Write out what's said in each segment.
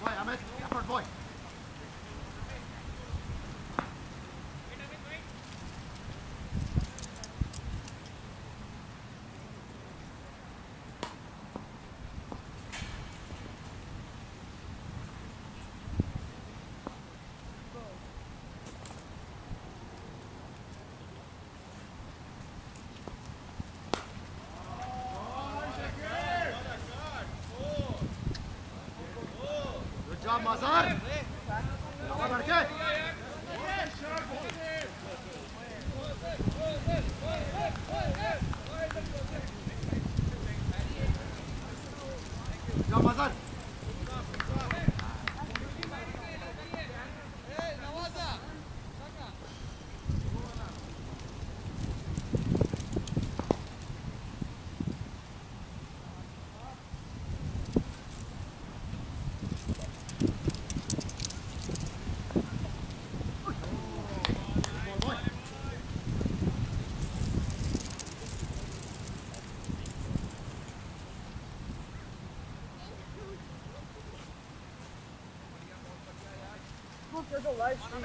Boy, Ahmed, effort boy. साहब मासार बढ़ There's a live stream.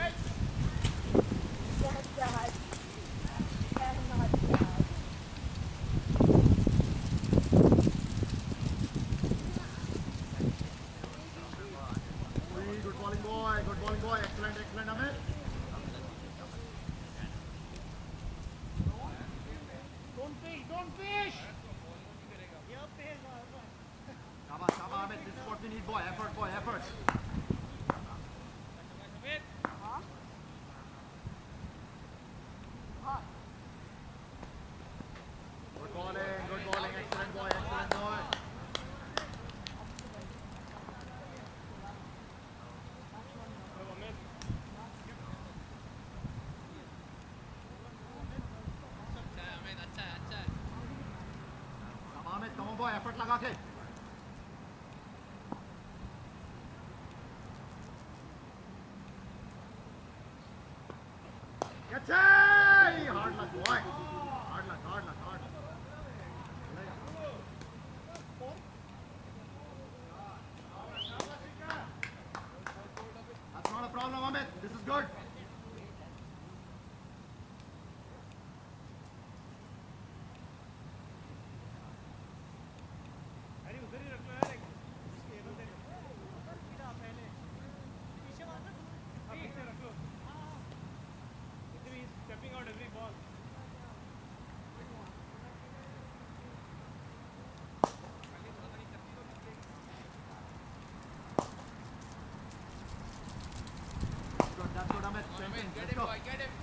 को एफर्ट लगा के। Get him, boy. Get him.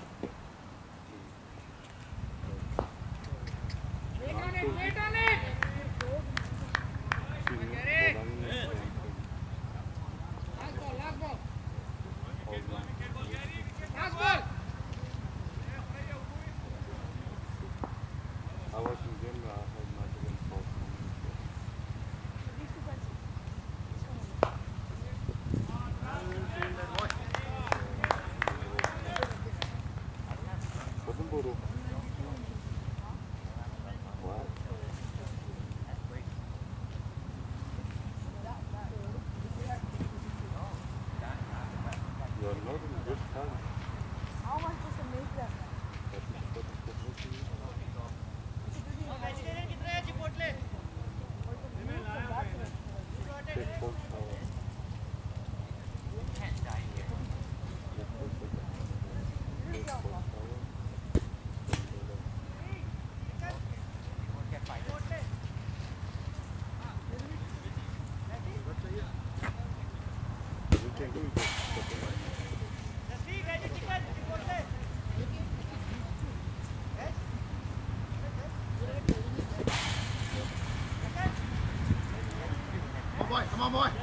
on, boy.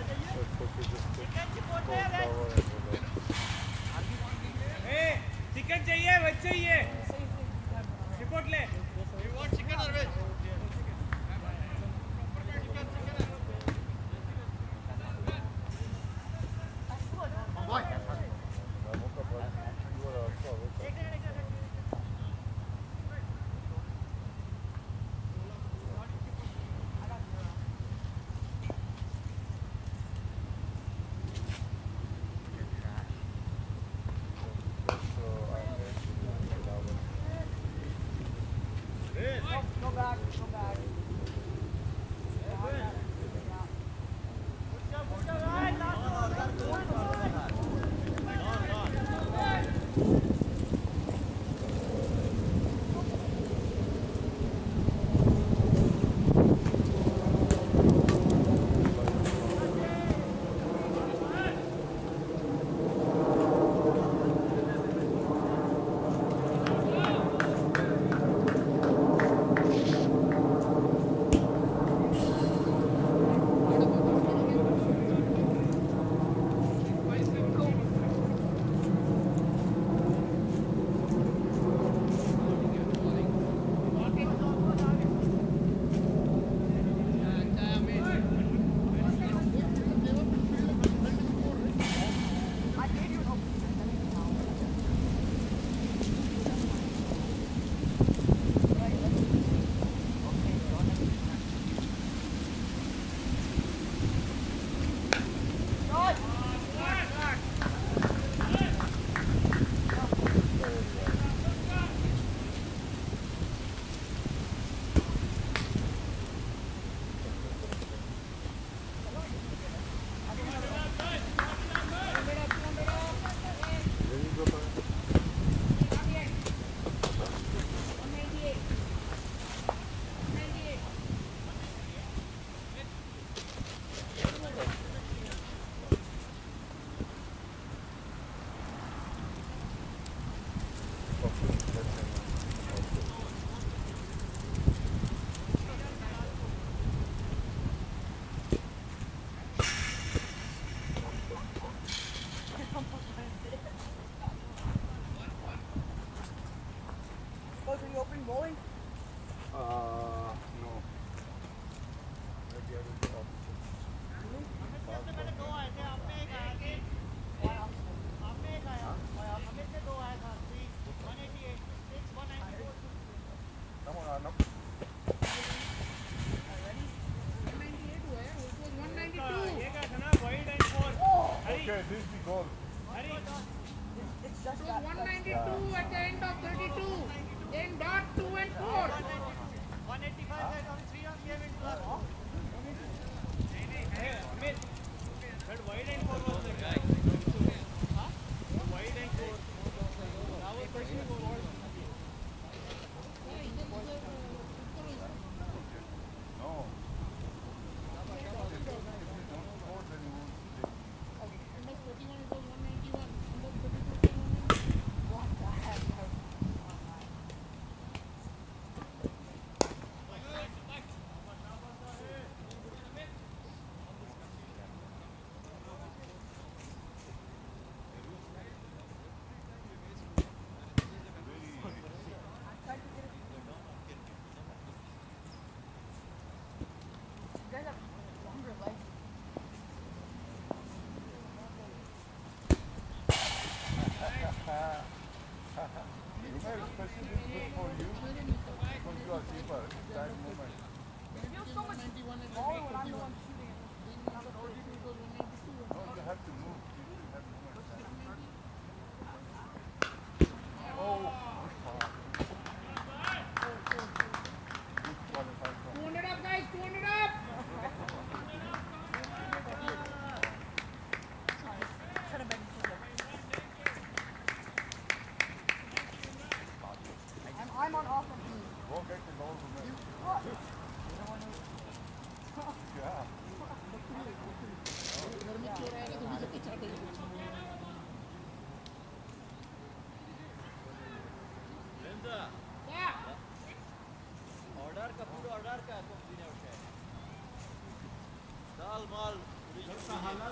sahalar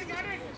it, got it.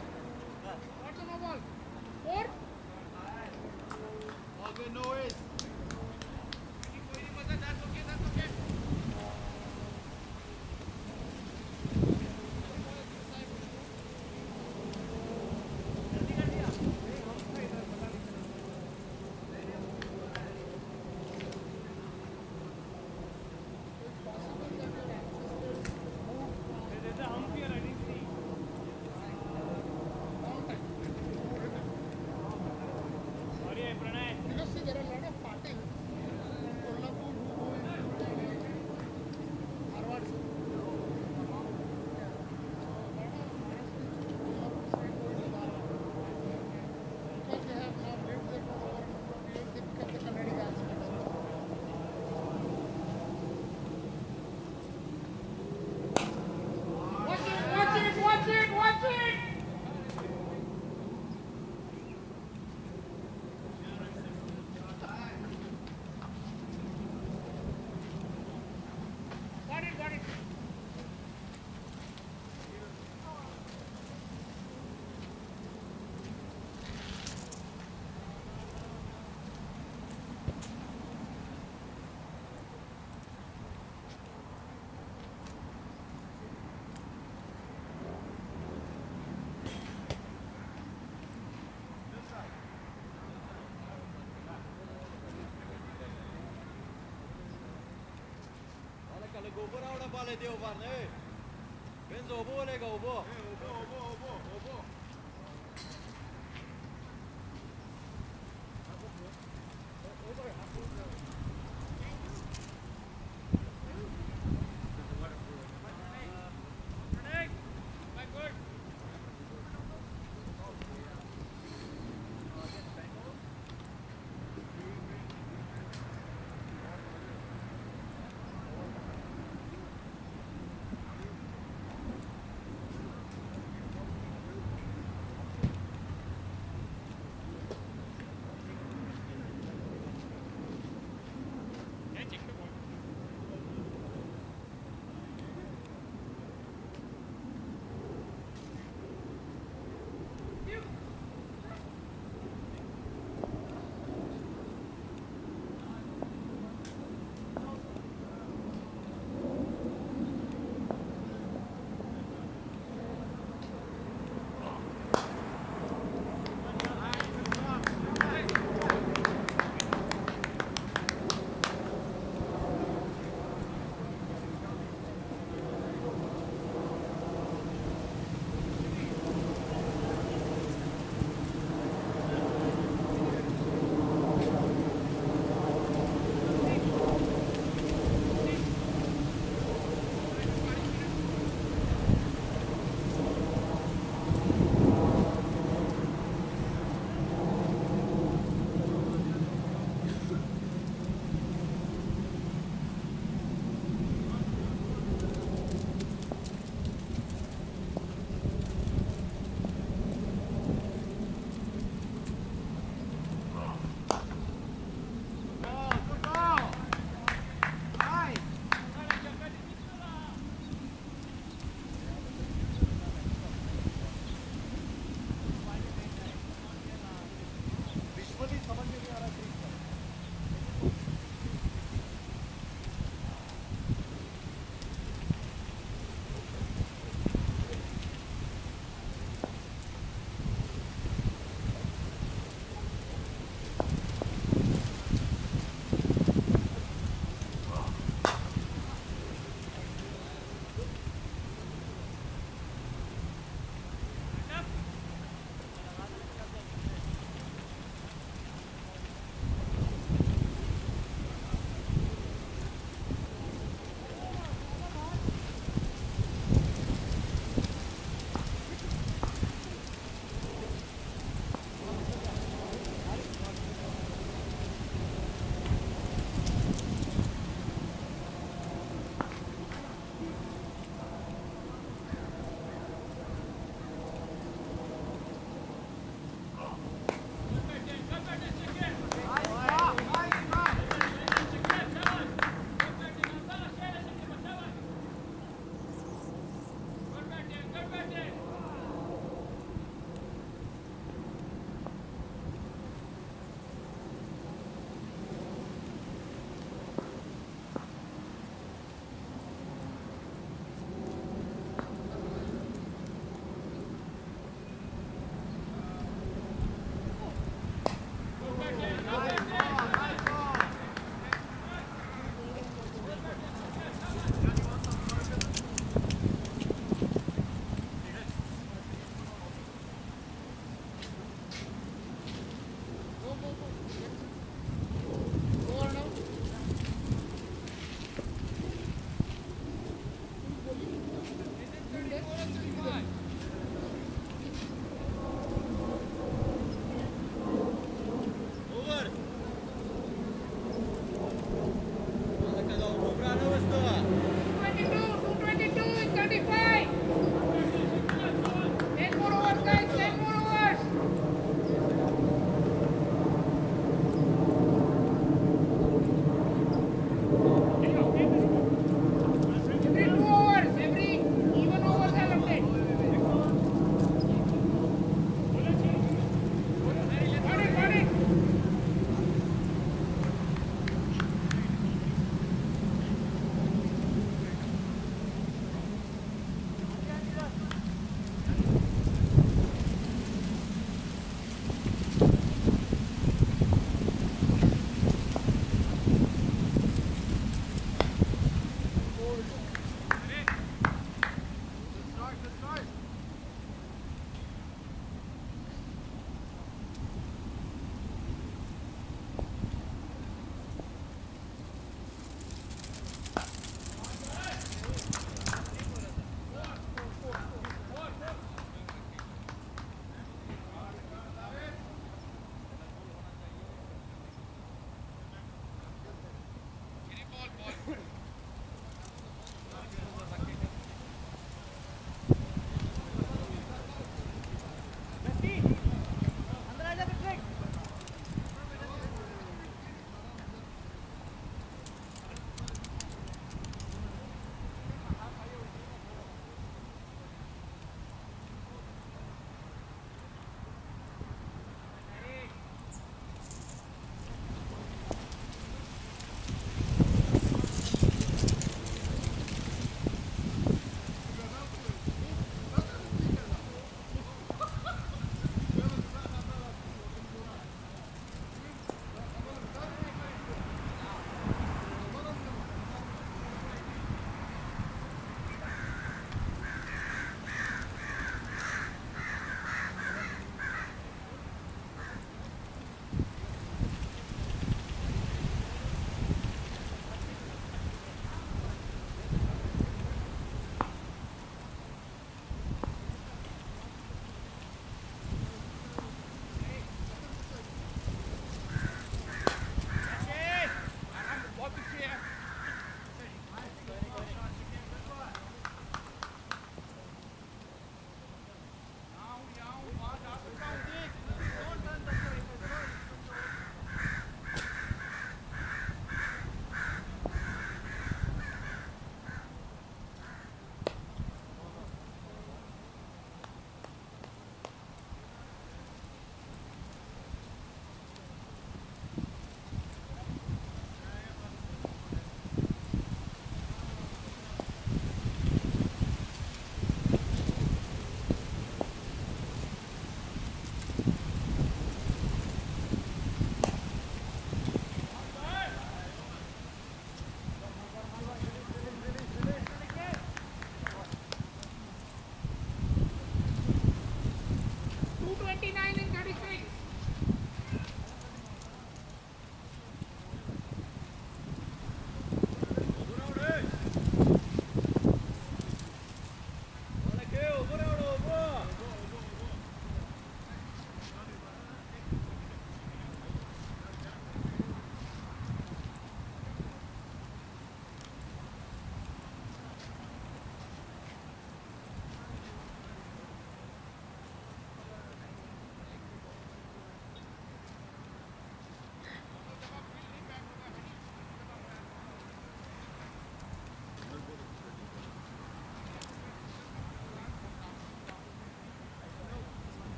ګوبو راوړه بالا دی وبار نه بنځ اوبو لګه اوبو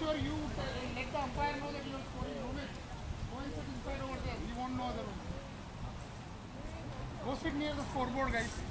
sure you uh, let the umpire know that you are scoring. Rohit, go and sit inside over there. We won't know otherwise. Go sit near the scoreboard, guys.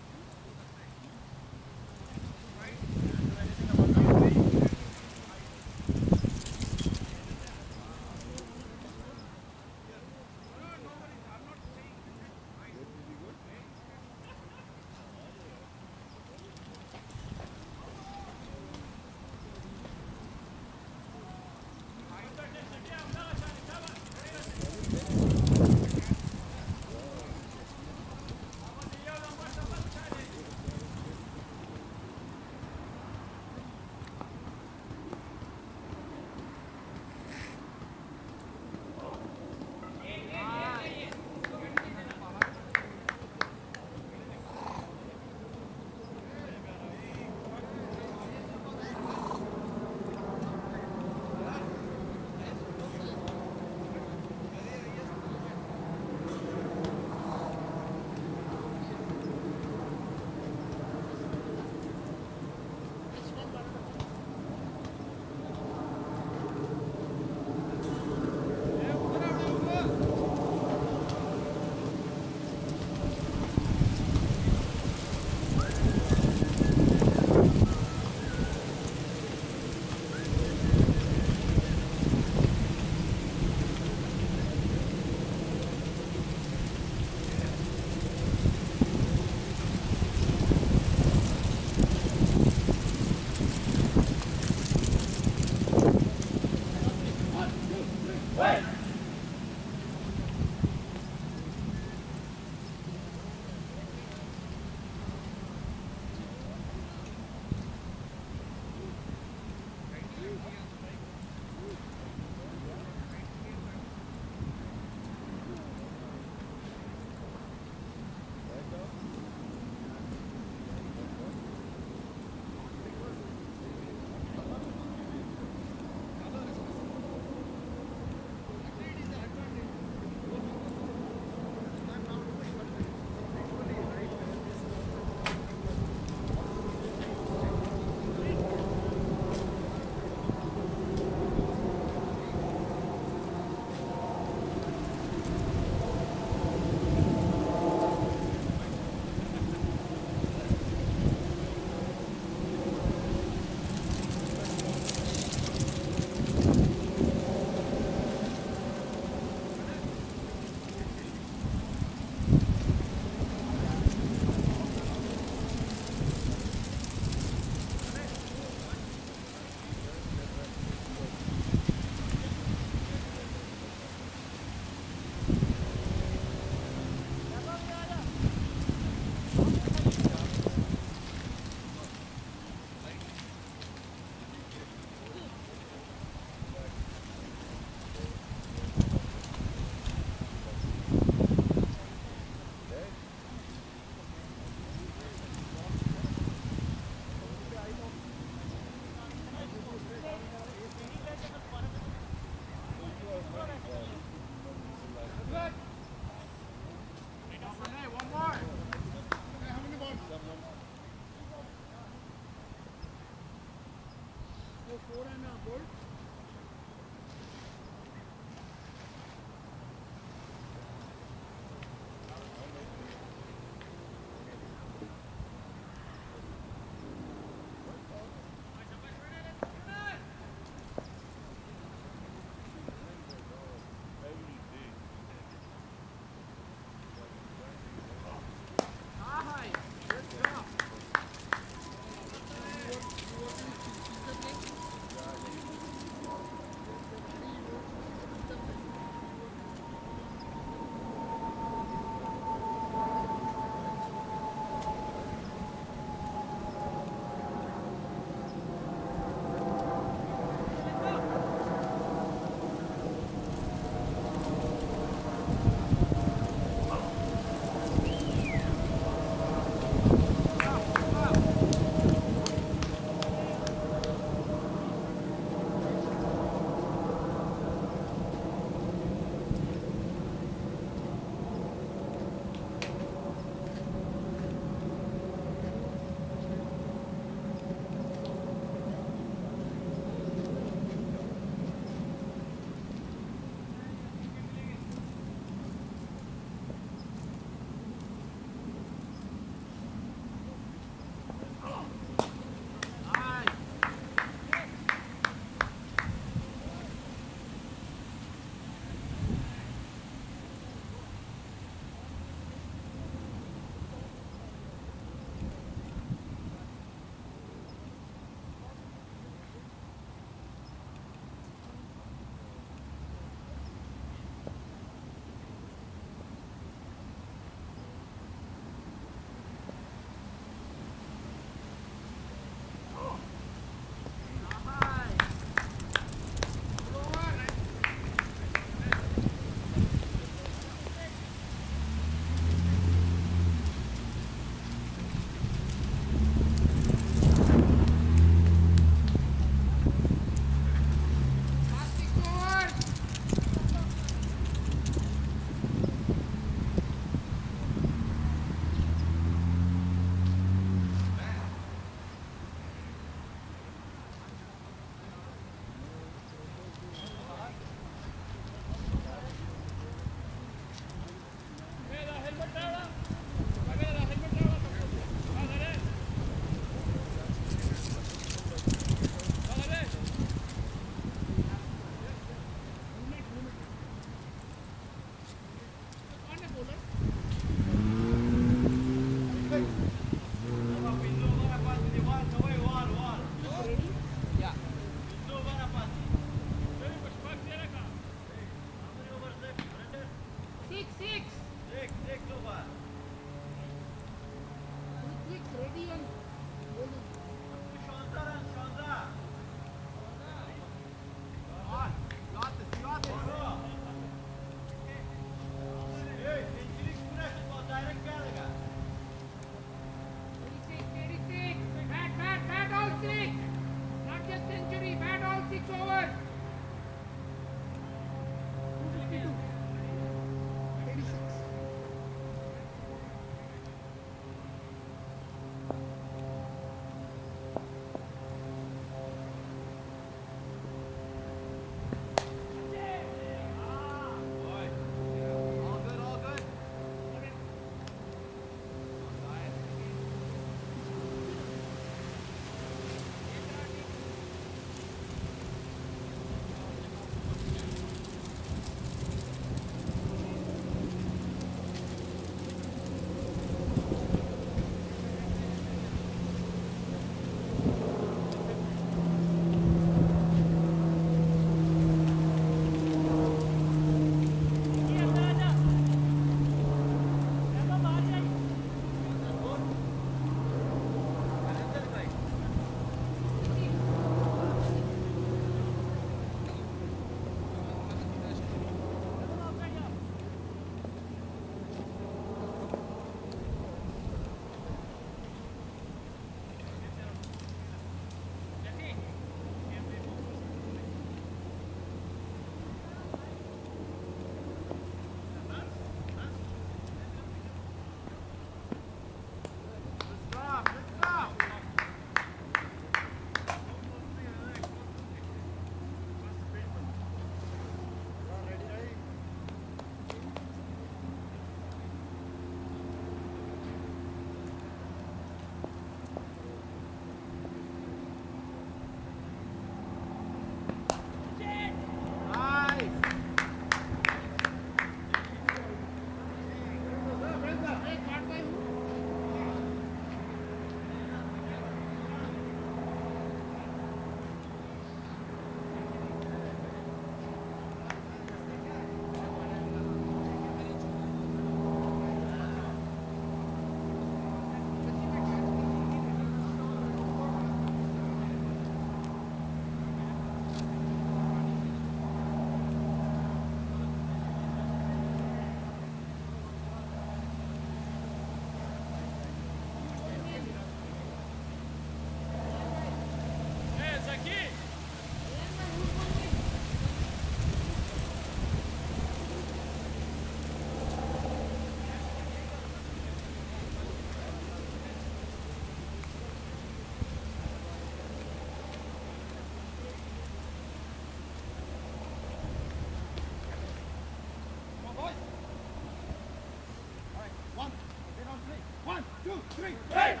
Three, eight.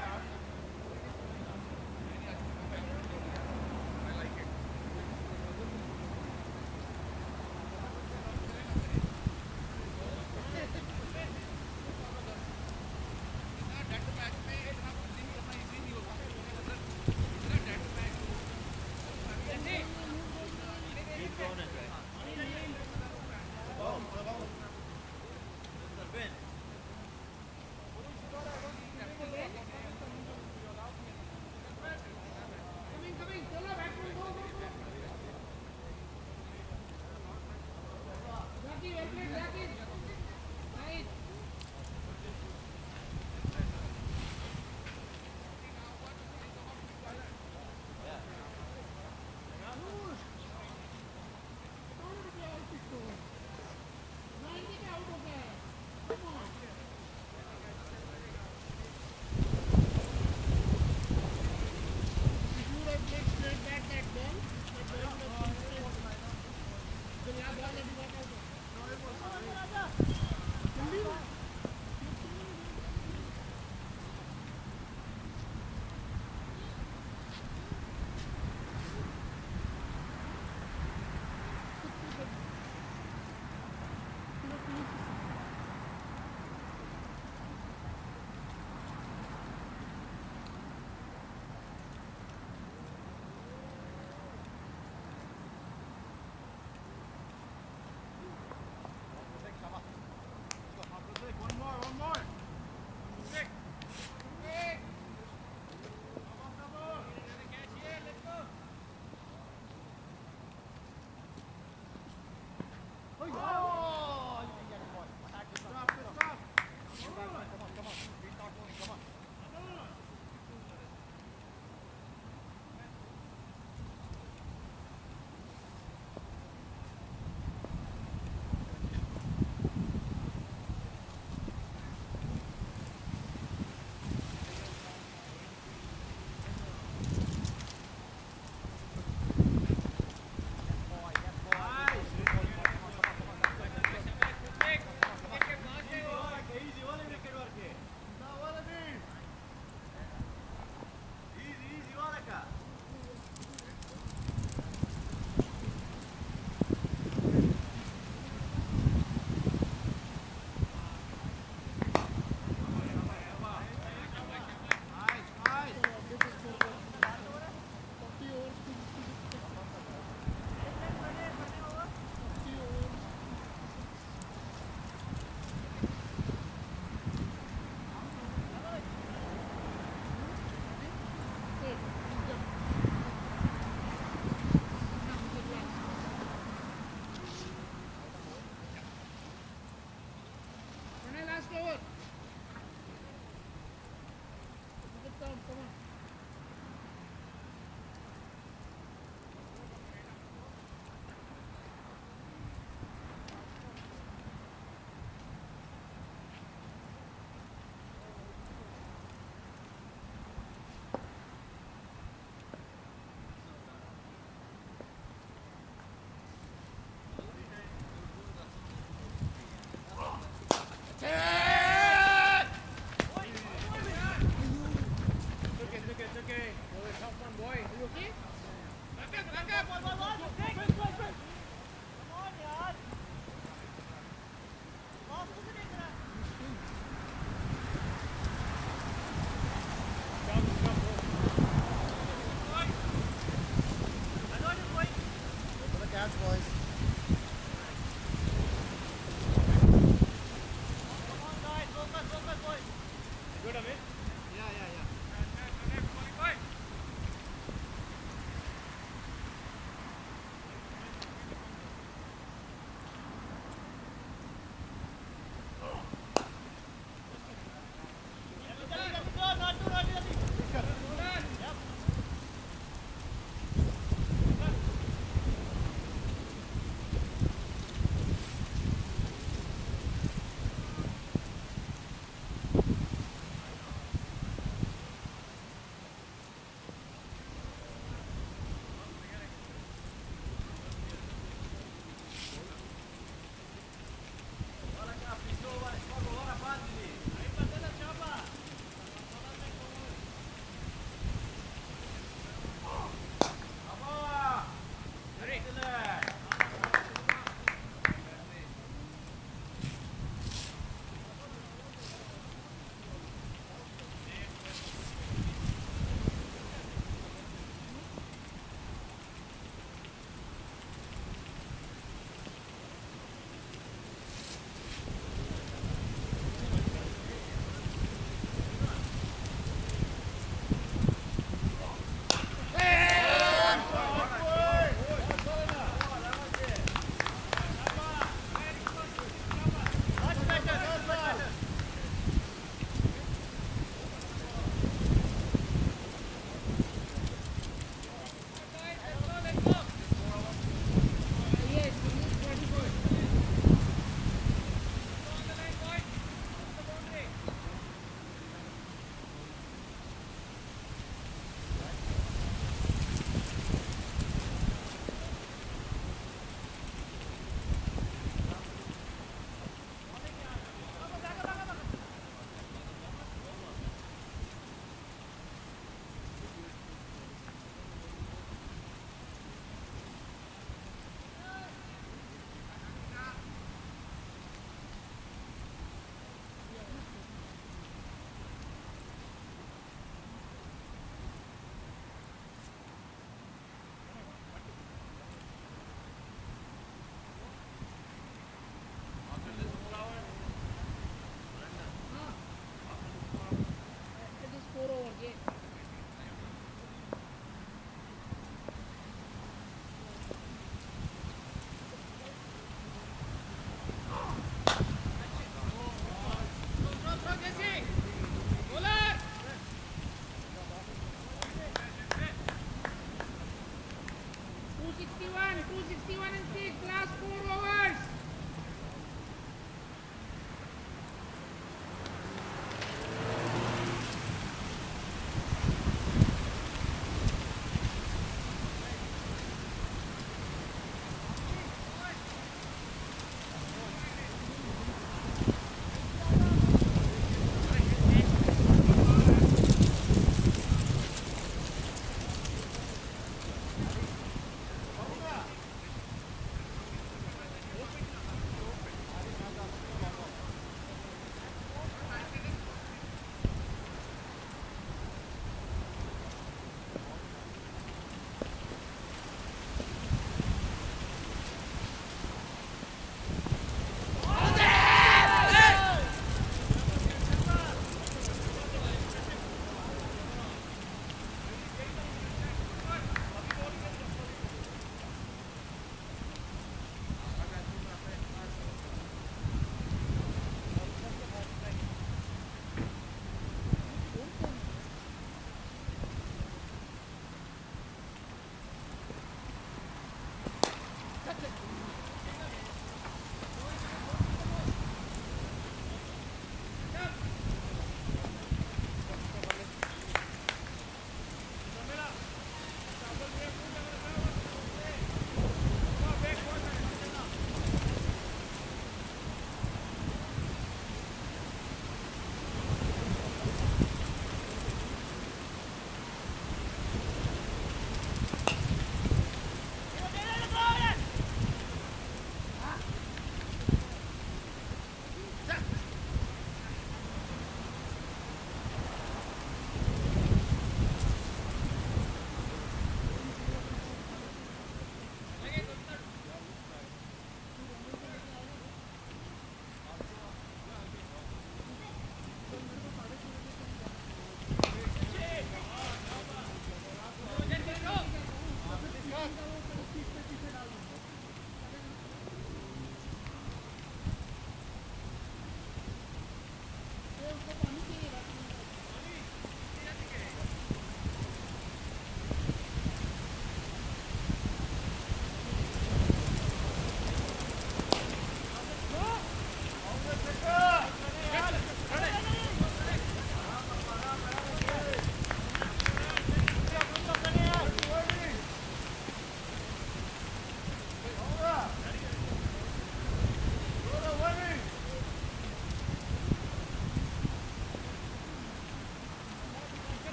Pranay, last over.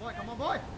Boy, come on, boy.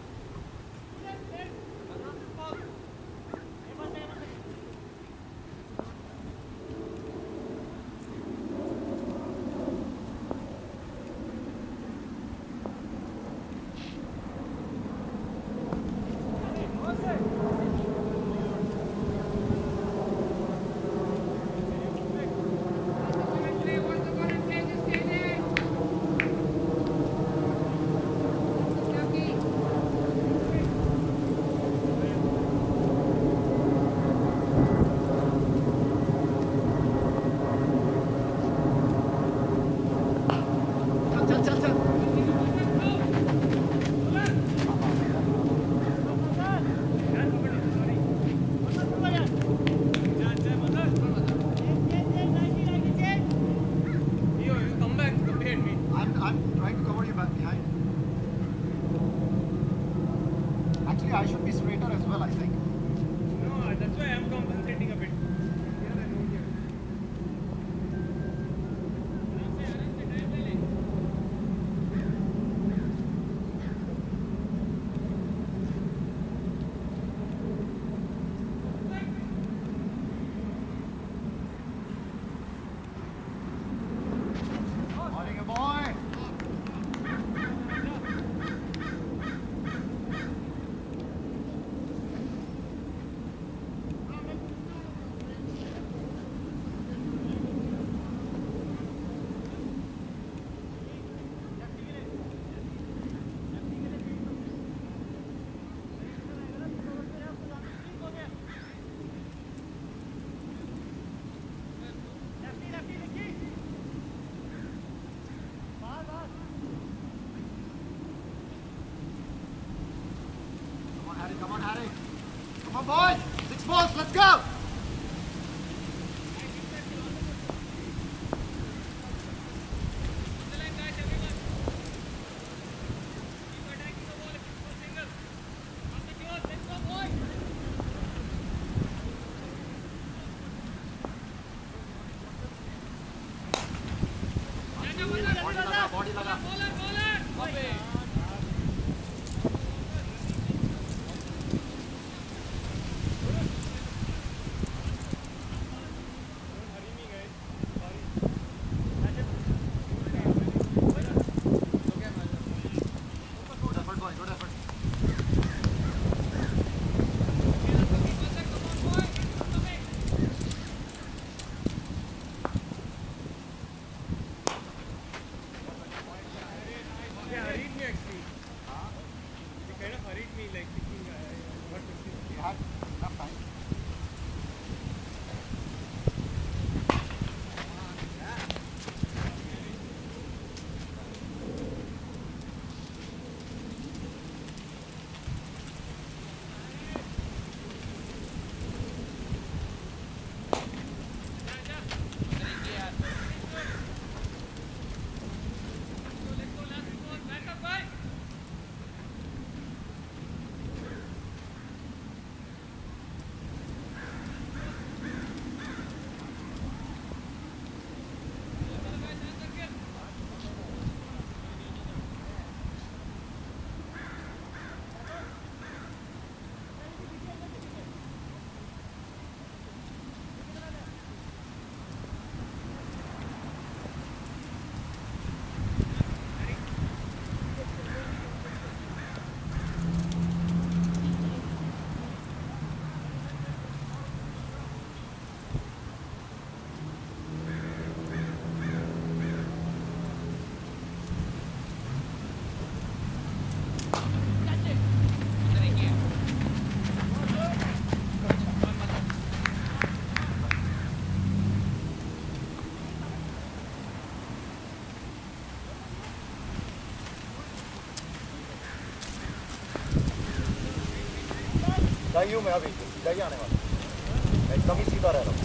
यूं में अभी दहिया आने वाला एकदम इसी पर रहा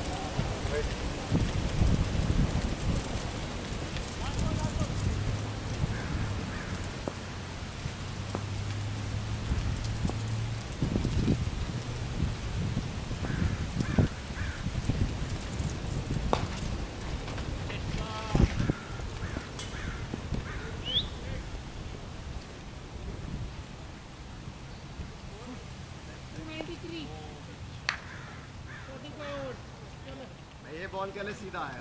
सीधा है